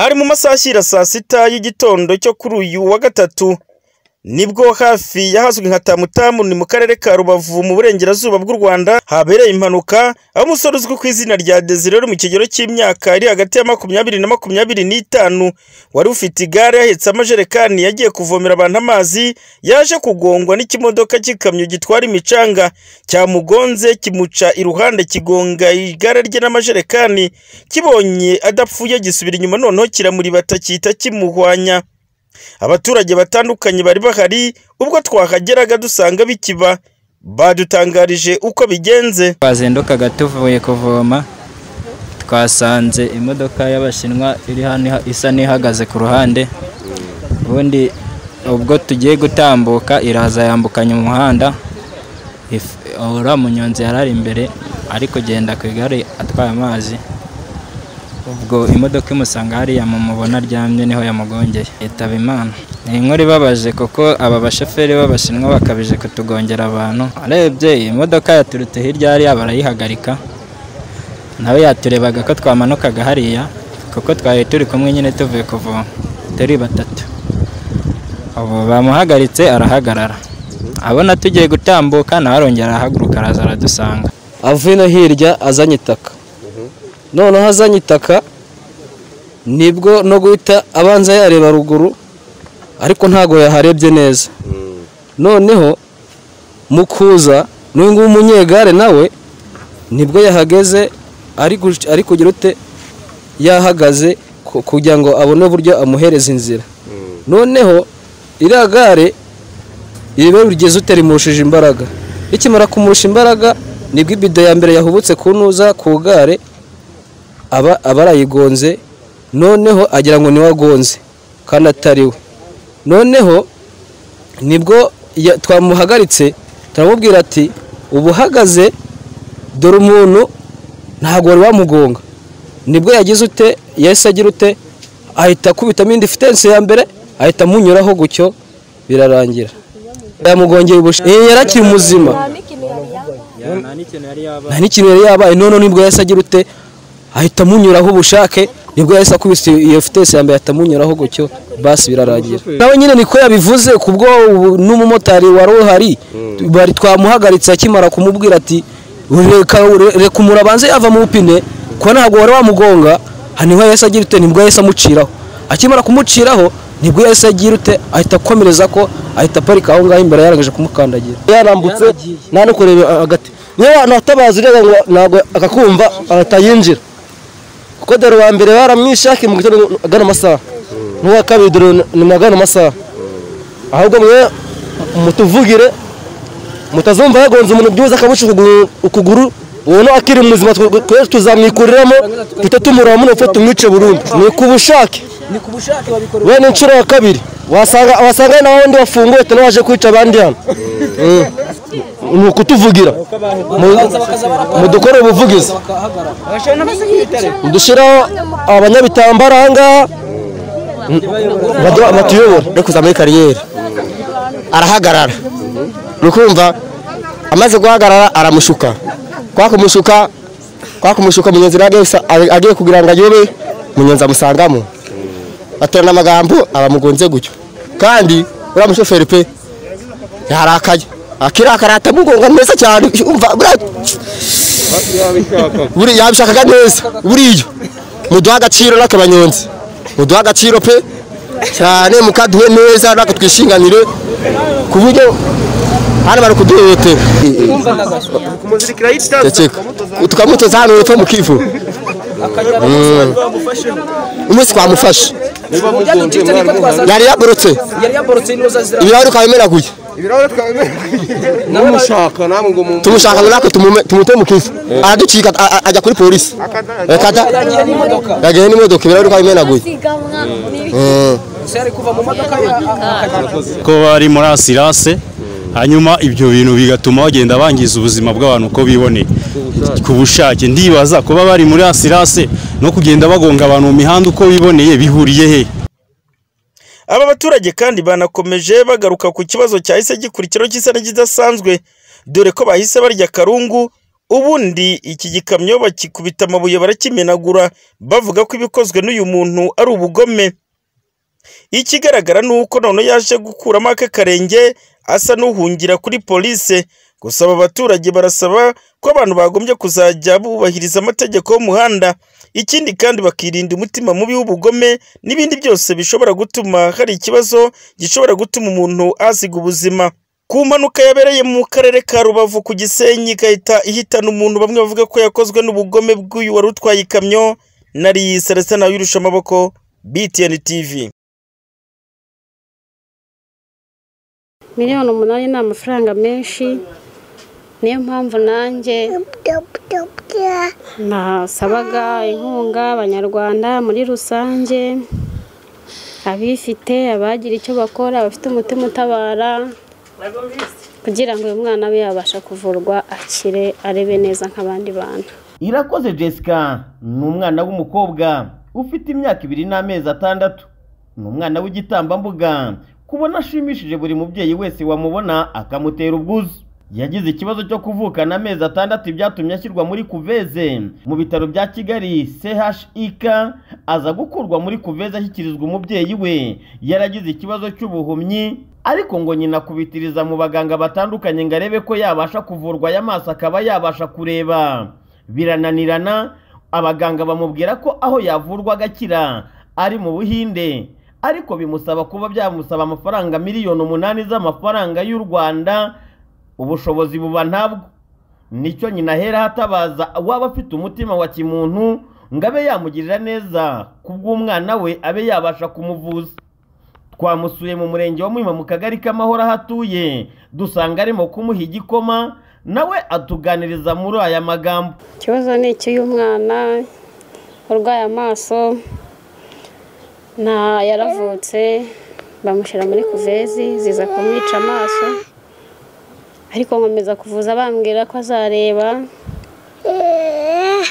hari mu masaha ashyira saa sita y'igitondo cyo kuri uyu wa gatatu. Ni bwo hafi y'ahazwi nka tamutamu ni mu karere ka rubavu mu burengerazuba bw'u rwanda habereye impanuka aho umusore uzwi ku izina rya desire uri mu kigero cy'imyaka iri hagati ya makumyabiri na makumyabiri n'itanu wari ufite igare yahetse amajerekani yagiye kuvomera abantu amazi yaje kugongwa n'ikimodoka cy'ikamyo gitwara imicanga cyamugonze kimuca iruhande kigonga igare rye n'amajerekani kibonye adapfuye gisubira inyuma noneho kiramuribata cyita kimuhwanya. Abaturage batandukanye bari bahari ubwo twahageraga dusanga bikiba badutangarije uko bigenze. Twazindukaga tuvuye kuvoma twasanze imodoka y'abashinwa iri hano isa n'ihagaze ku ruhande ubundi ubwo tugiye gutambuka iraza yambukanya umuhanda uriya munyonzi yari ari imbere ari kugenda ku igare atwaye amazi. Ubwo imodoka imusanga hariya mu mubona aryamye ni ho yamugongeye. Yitaba imana. Ni inkuru ibabaje kuko aba bashoferi b'abashinwa bakabije kutugongera abantu. Arebye iyi modoka yaturutse hirya hariya barayihagarika. Nawe yaturebaga ko twamanukaga hariya kuko twari turi kumwe nyine tuvuye kuvoma. Turi batatu. Ubu bamuhagaritse arahagarara. Abona tugiye gutambuka nawe arongera arahaguruka araza aradusanga. Avuye no hirya azanye itaka noneho azanye itaka ni bwo no guhita abanza yareba ruguru ariko ntabwo yaharebye neza. Noneho mu kuza n'uyu nguyu umunyegare nawe ni bwo yahageze ari kugira ute yahagaze ku- kugira ngo abone uburyo amuhereza inzira. Noneho iriya gare iriba rigeze ute rimurushije imbaraga? Rikimara kumurusha imbaraga ni bwo ibido ya mbere yahubutse ku ntuza ku gare aba arayigonze noneho agira ngo ni we agonze kandi atari we. Noneho ni bwo twamuhagaritse turamubwira ati ubu uhagaze dore umuntu ntabwo wari wamugonga. Nibwo yagize ute yahise agira ute ahita akubitamo indi fitensi ya mbere ahita amunyuraho gutyo birarangira. Yamugongeye ubushi Eh, yari akiri muzima. Nta n'ikintu yari yabaye. None ni bwo yahise agira ute ahita amunyuraho ubushake ni bwo yahise akubise iyo fitesi ya mbere ahita amunyuraho gutyo basi birarangira nawe nyine niko yabivuze kubwo n'umumotari wari uhari bari twamuhagaritse akimara kumubwira ati reka reka umuntu abanze yava mu bupine kuko ntabwo wari wamugonga ni ho yahise agira ute? Nibwo yahise amuciraho. Akimara kumuciraho ni bwo yahise agira ute? Ahita akomereza ko ahita aparika aho ngaho imbere yarangije kumukandagira. Yarambutse nta no kureba hagati niyo abantu batabazi ureba ngo ntabwo akakumva atayinjira kuko dore uwa mbere baramwishe mu gitondo agana amasaha. N'uwa kabiri dore ni mu agana amasaha. Ahubwo mwe mutuvugire mutazumva yagonze umuntu byibuze akamuca ukuguru- ubona akiri muzima tuzamwikuriramo duhita tumureba muno twe tumwice burundu. Ni ku bushake. We ni inshuro ya kabiri wasanga wasanga na wundi wafunguye tena waje kwica abandi hano. Mm. Ni ukutuvugira Mu- mudukore ubuvugizi. Dushyiraho abanyabitambaro aha ngaha batuyobora yo kuza muri kariyeri. Arahagarara. Ni amaze guhagarara aramushuka. Kwa kumushuka kwa kumushuka munyonzi nawe agiye- kugira ngo ayobe munyonzi amusangamo. Baterana amagambo abamugonze gutyo. Kandi uriya mushoferi pe yarakaye akirakara atamugonga neza cyane. Umva buri yabishakaga neza. Buriya muduha agaciro natwe banyonzi. Muduha agaciro pe. Cyane mukaduhe neza natwe twishinganire ku buryo hano bari kuduhohotera tukamutoza hano hepfo mu kivu. Mm. umunsi twamufashe. Yari yaborotse. ibirahuri ukaba namushaka namwe ngo mu tumushaka tumume- tumute mu kisi araducika a- a- ajya kuri polisi yagiye n'imodoka ibirahuri twabimenaguye ko bari muri asirase hanyuma ibyo bintu bigatuma bagenda bangiza ubuzima bw'abantu uko biboneye. Ku bushake ndibaza kuba bari muri asirase no kugenda bagonga abantu mu mihanda uko biboneye bihuriye he? Aba baturage kandi banakomeje bagaruka ku kibazo cyahise gikurikiraho cy'isa n'ikidasanzwe dore ko bahise barya karungu ubundi iki gikamyo bakikubita amabuye barakimenagura bavuga ko ibikozwe n'uyu muntu ari ubugome. Ikigaragara ni uko none yaje gukuramo ake karenge asa n'uhungira kuri polise gusa aba baturage barasaba ko abantu bagombye kuzajya bubahiriza amategeko y'umuhanda. Ikindi kandi bakirinda umutima mubi w'ubugome n'ibindi byose bishobora gutuma hari ikibazo gishobora gutuma umuntu asiga ubuzima. Ku mpanuka yabereye mu karere ka rubavu ku gisenyi igahita ihitana umuntu bamwe bavuga ko yakozwe n'ubugome bw'uyu wari utwaye ikamyo. Nari celestin nawe wirusha amaboko btn tv miliyoni umunani ni amafaranga menshi. Niyo mpamvu nanjye nasabaga inkunga abanyarwanda muri rusange abifite abagira icyo bakora abafite umutima utabara kugira ngo uyu mwana abe yabasha kuvurwa akire arebe neza nk'abandi bantu. Irakoze jessica. Ni umwana w'umukobwa ufite imyaka ibiri n'amezi atandatu. Ni umwana w'igitambambuga. Kubona ashimishije buri mubyeyi wese wamubona akamutera ubwuzu. Yagize ikibazo cyo kuvukana amezi atandatu byatumye ashyirwa muri kuveze mu bitaro bya kigali chik aza gukurwa muri kuveze ashyikirizwa umubyeyi we. Yaragize ikibazo cy'ubuhumyi ariko ngo nyina akubitiriza mu baganga batandukanye ngo arebe ko yabasha kuvurwa aya maso akaba yabasha kureba. Birananirana abaganga bamubwira ko aho yavurwa agakira. Ari mu buhinde ariko bimusaba kuba byamusaba amafaranga miliyoni umunani z'amafaranga y'u rwanda ubushobozi buba ntabwo. Nicyo nyina ahera hatabaza waba afite umutima wa kimuntu ngo abe yamugirira neza kubw'umwana we abe yabasha kumuvuza. Twamusuye mu murenge wa muhima mu kagari k'amahoro aho atuye dusanga arimo kumuha igikoma nawe atuganiriza muri aya magambo. Ikibazo ni icy'uyu mwana urwaye amaso? Nta yaravutse. Bamushyira muri kuvezi ziza kumwica amaso. Ariko nkomeza kuvuza bambwira ko azareba.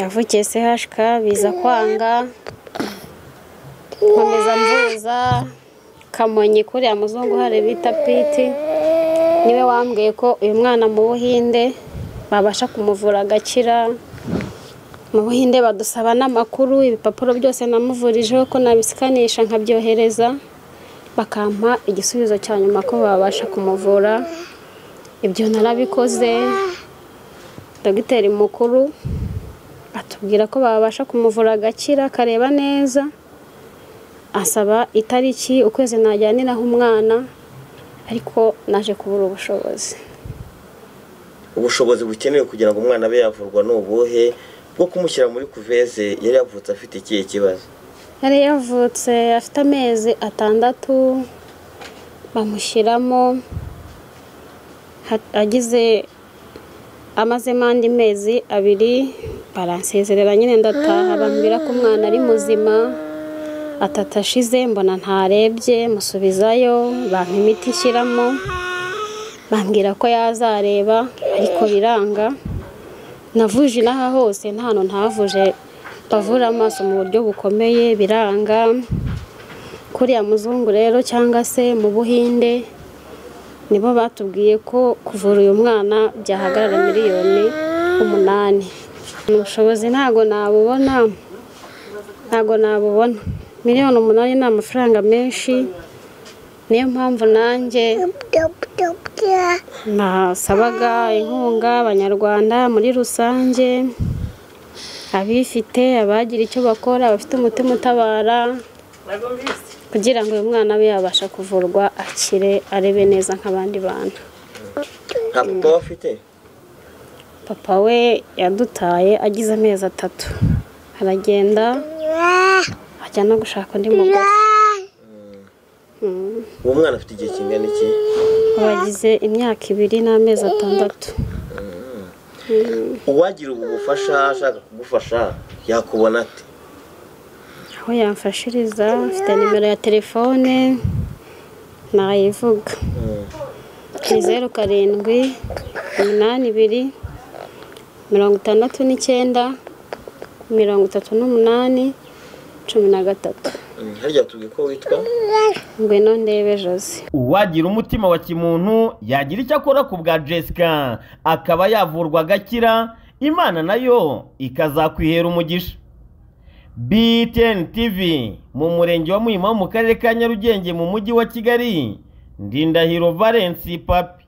Yavukiye CHK biza kwanga. Nkomeza mvuza. Kamonyi kuriya muzungu hari bita piti. Niwe wambwiye ko uyu mwana mu buhinde babasha kumuvura agakira. Mu buhinde badusaba n'amakuru ibipapuro byose namuvurijeho ko nabisikanisha nkabyohereza. Bakampa igisubizo cya nyuma ko babasha kumuvura. Ibyo narabikoze. Dogiteri mukuru atubwira ko babasha kumuvura agakira akareba neza asaba itariki ukwezi najyaniraho umwana ariko naje kubura ubushobozi. Ubushobozi bukenewe kugira ngo umwana abe yavurwa ni ubuhe bwo kumushyira muri kuveze yari yavutse afite ikihe kibazo? Yari yavutse afite amezi atandatu bamushyiramo. Agize amazemo andi mezi abiri baransezerera nyine ndataha bambwira ko umwana ari muzima. Atatu ashize mbona ntarebye musubizayo bampa imiti ishyiramo bambwira ko yazareba ariko biranga. Navuje inaha hose nta hantu ntavuje bavura amaso mu buryo bukomeye biranga. Kuriya muzungu rero cyangwa se mu buhinde nibo batubwiye ko kuvura uyu mwana byahagarara miliyoni umunani. Ubushobozi ntabwo nabubona ntabwo nabubona. Miliyoni umunani ni amafaranga menshi niyo mpamvu nanjye nasabaga inkunga abanyarwanda muri rusange abifite abagira icyo bakora abafite umutima utabara. Kugira ngo uyu mwana abe yabasha kuvurwa akire arebe neza nk'abandi bantu. Nta papa we afite? Papa we yadutaye agize amezi atatu. Aragenda ajya no gushaka undi mugore. Mm. uwo mwana afite igihe kingana iki? Bagize imyaka ibiri n'amezi atandatu. Uwagira ubu bufasha ashaka kugufasha yakubona ate? Aho yamfashiriza mfite nimero ya telefone nayivuga ni zeru karindwi umunani ibiri mirongo itandatu n'icyenda mirongo itatu n'umunani cumi na gatatu. Harya tubwiye ko witwa? Ngwino ndebe jose. Uwagira umutima wa kimuntu yagira icyo akora ku bwa jessica. Akaba yavurwa agakira imana na yo ikazakwihera umugisha. Btn tv mu murenge wa muhima mu karere ka nyarugenge mu mujyi wa kigali. Ndindahiro valence papi.